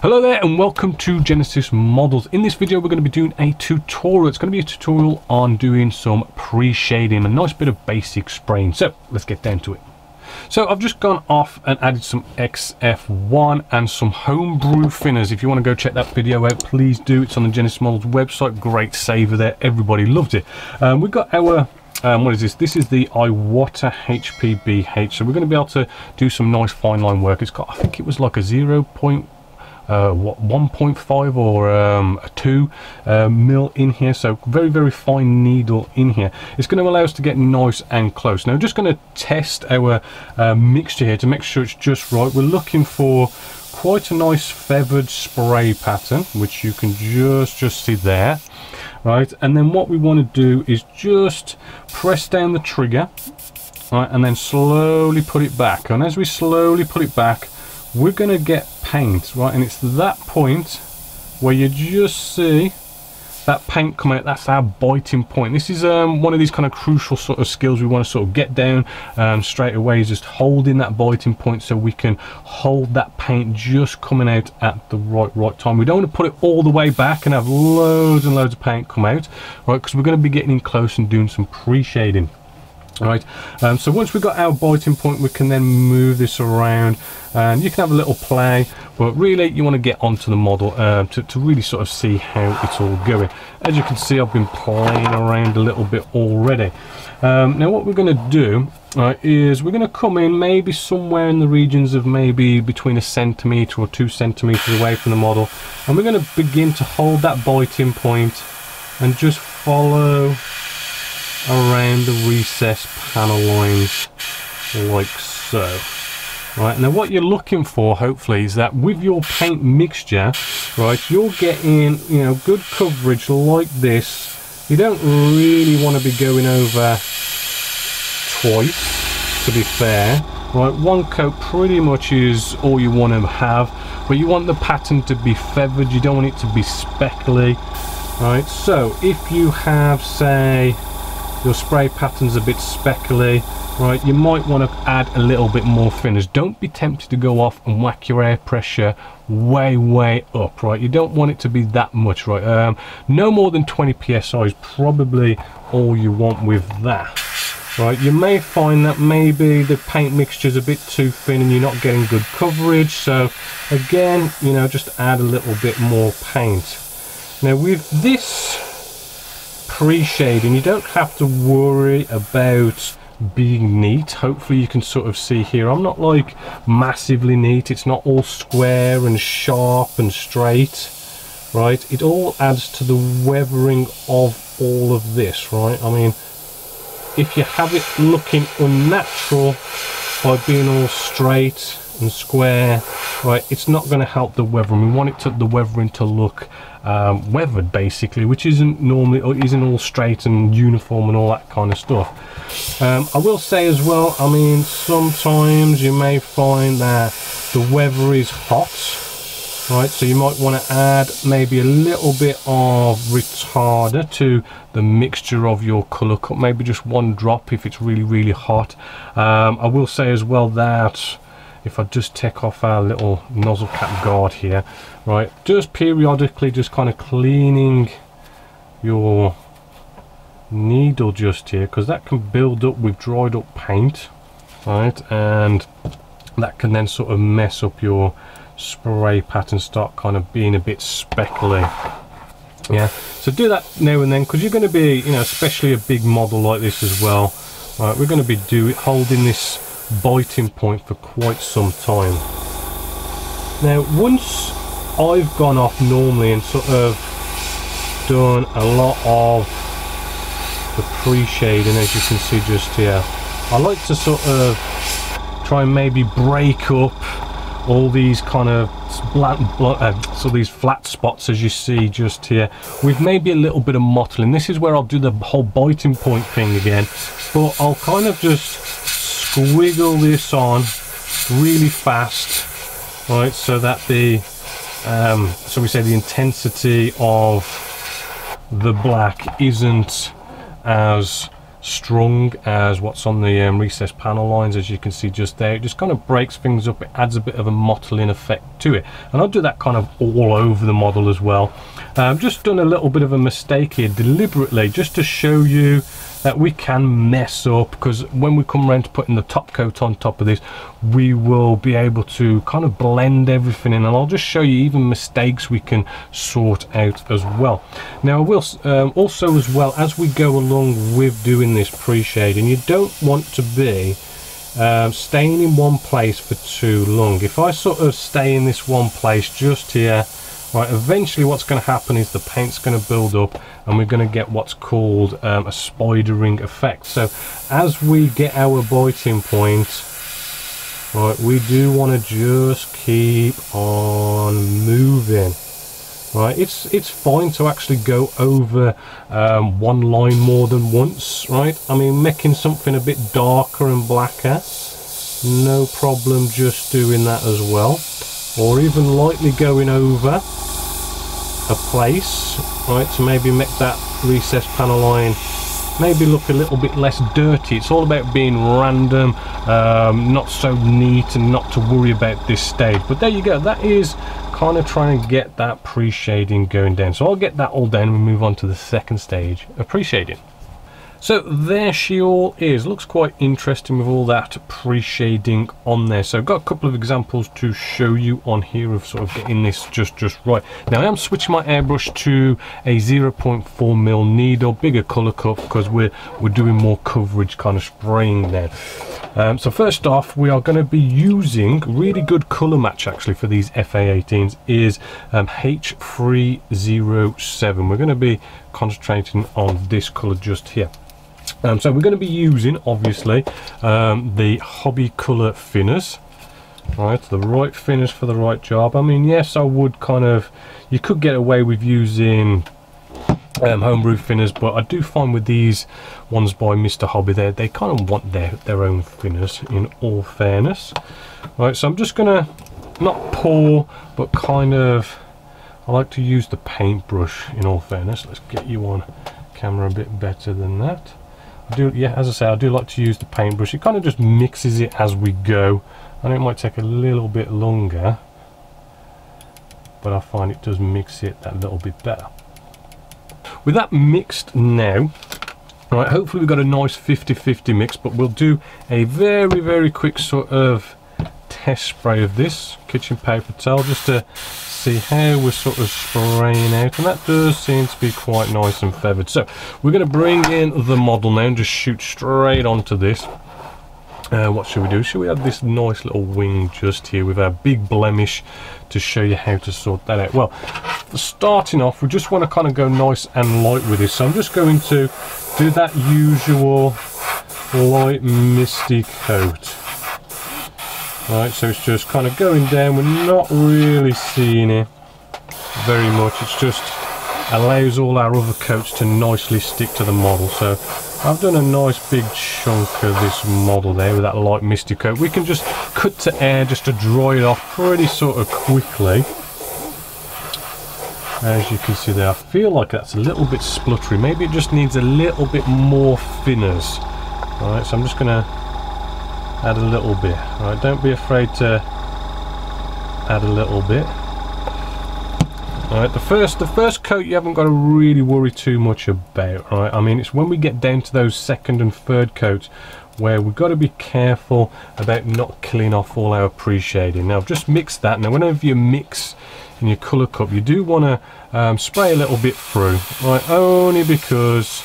Hello there and welcome to Genessis Models. In this video we're going to be doing a tutorial. It's going to be a tutorial on doing some pre-shading, a nice bit of basic spraying. So let's get down to it. So I've just gone off and added some XF1 and some homebrew thinners. If you want to go check that video out, please do. It's on the Genessis Models website. Great saver there. Everybody loved it. Um, we've got our um, what is this? This is the Iwata HPBH. So we're going to be able to do some nice fine line work. It's got, I think it was like a 0. Uh, what 1.5 or um, a 2 uh, mil in here. So very very fine needle in here. It's going to allow us to get nice and close. Now I'm just going to test our uh, mixture here to make sure it's just right. We're looking for quite a nice feathered spray pattern which you can just just see there right? And then what we want to do is just press down the trigger right and then slowly put it back. And as we slowly put it back we're going to get paint right? And it's that point where you just see that paint come out. That's our biting point. This is um, one of these kind of crucial sort of skills we want to sort of get down um, straight away is just holding that biting point so we can hold that paint just coming out at the right right time. We don't want to put it all the way back and have loads and loads of paint come out right? Because we're going to be getting in close and doing some pre-shading right? Um, so once we've got our biting point we can then move this around and you can have a little play but really you want to get onto the model uh, to, to really sort of see how it's all going. As you can see I've been playing around a little bit already. Um, now what we're going to do uh, is we're going to come in maybe somewhere in the regions of maybe between a centimeter or two centimeters away from the model and we're going to begin to hold that biting point and just follow around the recess panel lines like so right now what you're looking for hopefully is that with your paint mixture right you're getting you know good coverage like this. You don't really want to be going over twice to be fair. Right one coat pretty much is all you want to have but you want the pattern to be feathered. You don't want it to be speckly. Right so if you have say your spray pattern's a bit speckly right you might want to add a little bit more thinners. Don't be tempted to go off and whack your air pressure way way up right? You don't want it to be that much right? Um, no more than 20 psi is probably all you want with that right? You may find that maybe the paint mixture is a bit too thin and you're not getting good coverage. So again you know just add a little bit more paint. Now with this pre-shading you don't have to worry about being neat. Hopefully you can sort of see here. I'm not like massively neat. It's not all square and sharp and straight right? It all adds to the weathering of all of this right? I mean if you have it looking unnatural by being all straight and square right it's not going to help the weathering. We want it to the weathering to look um, weathered basically which isn't normally isn't all straight and uniform and all that kind of stuff. Um, I will say as well I mean sometimes you may find that the weather is hot right? So you might want to add maybe a little bit of retarder to the mixture of your color cup maybe just one drop if it's really really hot. Um, I will say as well that if I just take off our little nozzle cap guard here right just periodically just kind of cleaning your needle just here because that can build up with dried up paint right? And that can then sort of mess up your spray pattern start kind of being a bit speckly. Yeah so do that now and then because you're going to be you know especially a big model like this as well. Right we're going to be doing holding this biting point for quite some time. Now once I've gone off normally and sort of done a lot of the pre-shading as you can see just here. I like to sort of try and maybe break up all these kind of uh, so these flat spots as you see just here with maybe a little bit of mottling. This is where I'll do the whole biting point thing again but I'll kind of just squiggle this on really fast right so that the um, so we say the intensity of the black isn't as strong as what's on the um, recessed panel lines as you can see just there. It just kind of breaks things up. It adds a bit of a mottling effect to it. And I'll do that kind of all over the model as well. I've um, just done a little bit of a mistake here deliberately just to show you that we can mess up because when we come around to putting the top coat on top of this we will be able to kind of blend everything in and I'll just show you even mistakes we can sort out as well. Now I will um, also as well as we go along with doing this pre-shading you don't want to be um, staying in one place for too long. If I sort of stay in this one place just here Right, eventually what's going to happen is the paint's going to build up and we're going to get what's called um, a spidering effect. So as we get our biting point, right, we do want to just keep on moving. Right, it's it's fine to actually go over um, one line more than once, right? I mean, making something a bit darker and blacker, no problem just doing that as well or even lightly going over a place right to maybe make that recessed panel line maybe look a little bit less dirty. It's all about being random um, not so neat and not to worry about this stage. But there you go that is kind of trying to get that pre-shading going down. So I'll get that all done and we move on to the second stage of pre-shading so there she all is. Looks quite interesting with all that pre-shading on there. So I've got a couple of examples to show you on here of sort of getting this just just right. Now I am switching my airbrush to a 0.4 mil needle, bigger color cup because we're we're doing more coverage kind of spraying there. Um, so first off, we are going to be using really good color match actually for these FA18s is um, H307. We're going to be concentrating on this color just here. Um, so we're going to be using obviously um, the hobby color thinners. Right the right thinners for the right job. I mean yes I would kind of you could get away with using um, homebrew thinners but I do find with these ones by Mr. Hobby there they kind of want their their own thinners in all fairness. Right so I'm just gonna not pour but kind of I like to use the paintbrush in all fairness. Let's get you on camera a bit better than that I do, yeah, as I say, I do like to use the paintbrush. It kind of just mixes it as we go. I know it might take a little bit longer, but I find it does mix it that little bit better. With that mixed now, right, hopefully we've got a nice 50-50 mix, but we'll do a very, very quick sort of test spray of this kitchen paper towel just to see how we're sort of spraying out and that does seem to be quite nice and feathered so we're going to bring in the model now and just shoot straight onto this uh, what should we do? Should we add this nice little wing just here with our big blemish to show you how to sort that out? Well, starting off, we just want to kind of go nice and light with this. So I'm just going to do that usual light misty coat. Right, so it's just kind of going down, we're not really seeing it very much, it's just allows all our other coats to nicely stick to the model. So I've done a nice big chunk of this model there with that light misty coat. We can just cut to air just to dry it off pretty sort of quickly. As you can see there, I feel like that's a little bit spluttery. Maybe it just needs a little bit more thinners. Alright, so I'm just going to add a little bit right don't be afraid to add a little bit Alright, the first the first coat you haven't got to really worry too much about, right? I mean, it's when we get down to those second and third coats where we've got to be careful about not killing off all our pre-shading. Now, I've just mixed that. Now, whenever you mix in your colour cup, you do want to um, spray a little bit through, right? Only because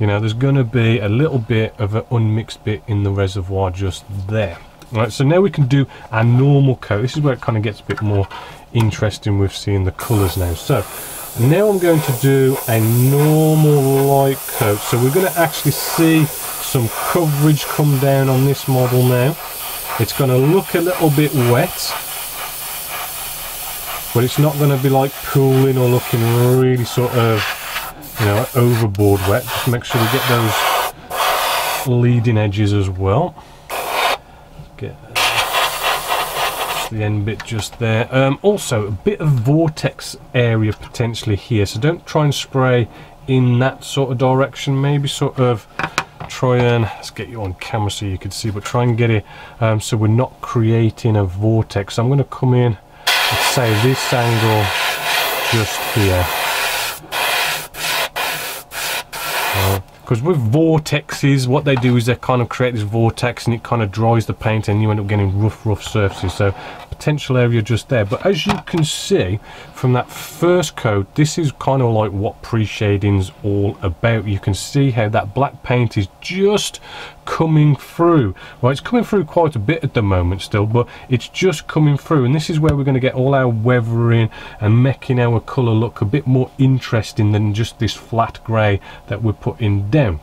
you know there's going to be a little bit of an unmixed bit in the reservoir just there. Right so now we can do our normal coat. This is where it kind of gets a bit more interesting with seeing the colors now. So now I'm going to do a normal light coat. So we're going to actually see some coverage come down on this model now. It's going to look a little bit wet but it's not going to be like pooling or looking really sort of you know, overboard wet. Just make sure we get those leading edges as well. Get the end bit just there. Um, also, a bit of vortex area potentially here, so don't try and spray in that sort of direction. Maybe sort of try and let's get you on camera so you can see but try and get it um, so we're not creating a vortex I'm going to come in say this angle just here because with vortexes what they do is they kind of create this vortex and it kind of dries the paint and you end up getting rough rough surfaces. So potential area just there. But as you can see from that first coat this is kind of like what pre-shading's all about. You can see how that black paint is just coming through well it's coming through quite a bit at the moment still but it's just coming through and this is where we're going to get all our weathering and making our color look a bit more interesting than just this flat gray that we're putting down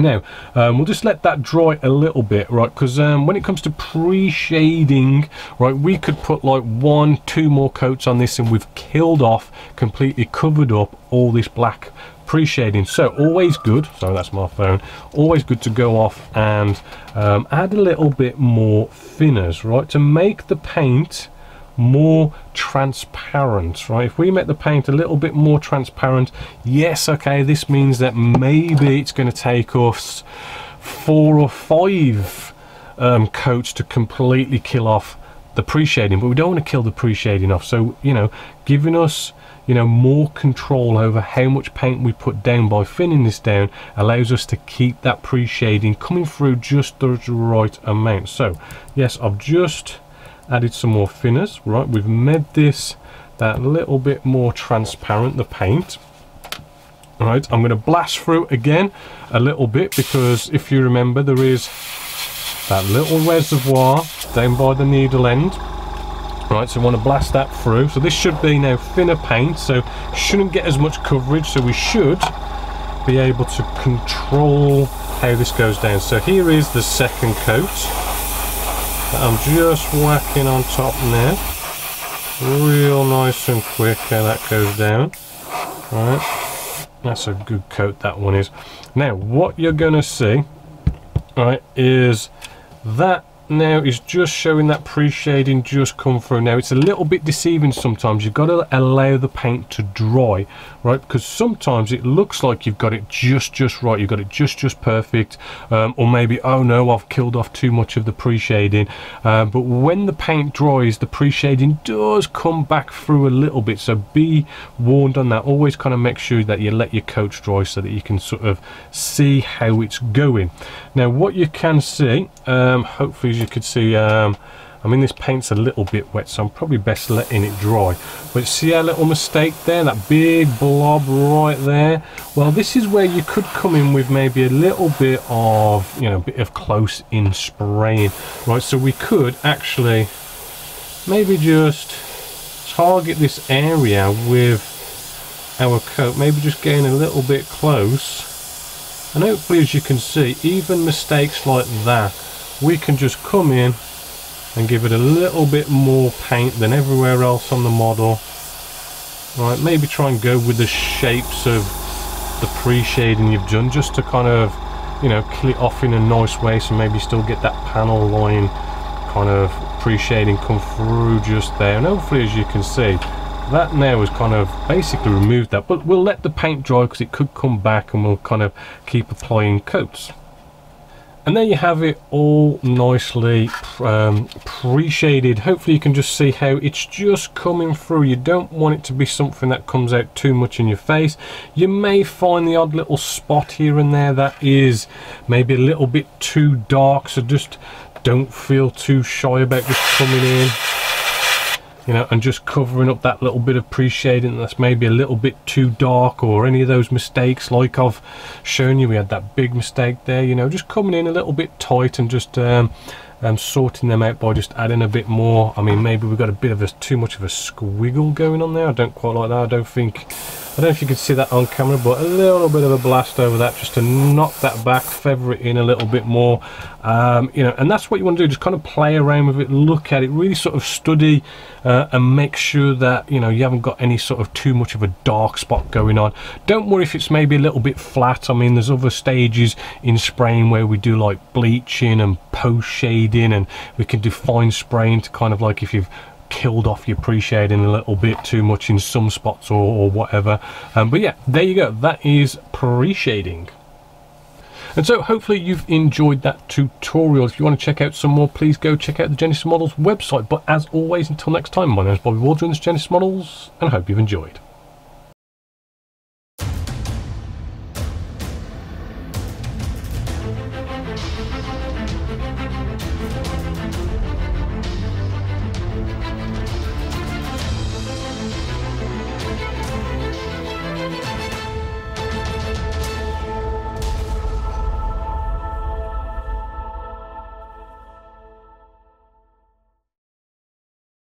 now, um, we'll just let that dry a little bit, right? Because um, when it comes to pre-shading, right, we could put like one, two more coats on this and we've killed off, completely covered up all this black pre-shading. So always good, so that's my phone, always good to go off and um, add a little bit more thinners, right? To make the paint more transparent right if we make the paint a little bit more transparent yes okay this means that maybe it's going to take us four or five um, coats to completely kill off the pre-shading but we don't want to kill the pre-shading off so you know giving us you know more control over how much paint we put down by thinning this down allows us to keep that pre-shading coming through just the right amount. So yes I've just added some more thinners right? We've made this that little bit more transparent the paint. Right I'm going to blast through again a little bit because if you remember there is that little reservoir down by the needle end right so we want to blast that through so this should be now thinner paint so shouldn't get as much coverage so we should be able to control how this goes down so here is the second coat I'm just whacking on top now. Real nice and quick how that goes down. Right, that's a good coat that one is. Now what you're going to see, right, is that now is just showing that pre-shading just come through. Now it's a little bit deceiving sometimes. You've got to allow the paint to dry right? Because sometimes it looks like you've got it just just right. You've got it just just perfect. Um, or maybe oh no I've killed off too much of the pre-shading. Uh, but when the paint dries the pre-shading does come back through a little bit. So be warned on that. Always kind of make sure that you let your coats dry so that you can sort of see how it's going. Now what you can see um, hopefully you could see um, I mean this paint's a little bit wet so I'm probably best letting it dry. But see our little mistake there? That big blob right there? Well this is where you could come in with maybe a little bit of you know a bit of close in spraying. Right so we could actually maybe just target this area with our coat maybe just getting a little bit close. And hopefully as you can see even mistakes like that we can just come in and give it a little bit more paint than everywhere else on the model. Right maybe try and go with the shapes of the pre-shading you've done just to kind of you know clear off in a nice way so maybe still get that panel line kind of pre-shading come through just there. And hopefully as you can see that now has kind of basically removed that. But we'll let the paint dry because it could come back and we'll kind of keep applying coats and there you have it all nicely um, pre-shaded. Hopefully you can just see how it's just coming through. You don't want it to be something that comes out too much in your face. You may find the odd little spot here and there that is maybe a little bit too dark so just don't feel too shy about just coming in you know and just covering up that little bit of pre-shading that's maybe a little bit too dark or any of those mistakes like I've shown you we had that big mistake there you know just coming in a little bit tight and just um, um, sorting them out by just adding a bit more. I mean maybe we've got a bit of a too much of a squiggle going on there. I don't quite like that. I don't think I don't know if you can see that on camera but a little bit of a blast over that just to knock that back feather it in a little bit more. Um, you know and that's what you want to do just kind of play around with it look at it really sort of study uh, and make sure that you know you haven't got any sort of too much of a dark spot going on. Don't worry if it's maybe a little bit flat. I mean there's other stages in spraying where we do like bleaching and post shading and we can do fine spraying to kind of like if you've killed off your pre-shading a little bit too much in some spots or, or whatever um, but yeah there you go that is pre-shading And so hopefully you've enjoyed that tutorial. If you want to check out some more, please go check out the Genessis Models website. But as always, until next time, my name is Bobby Waldron, this Genessis Models, and I hope you've enjoyed.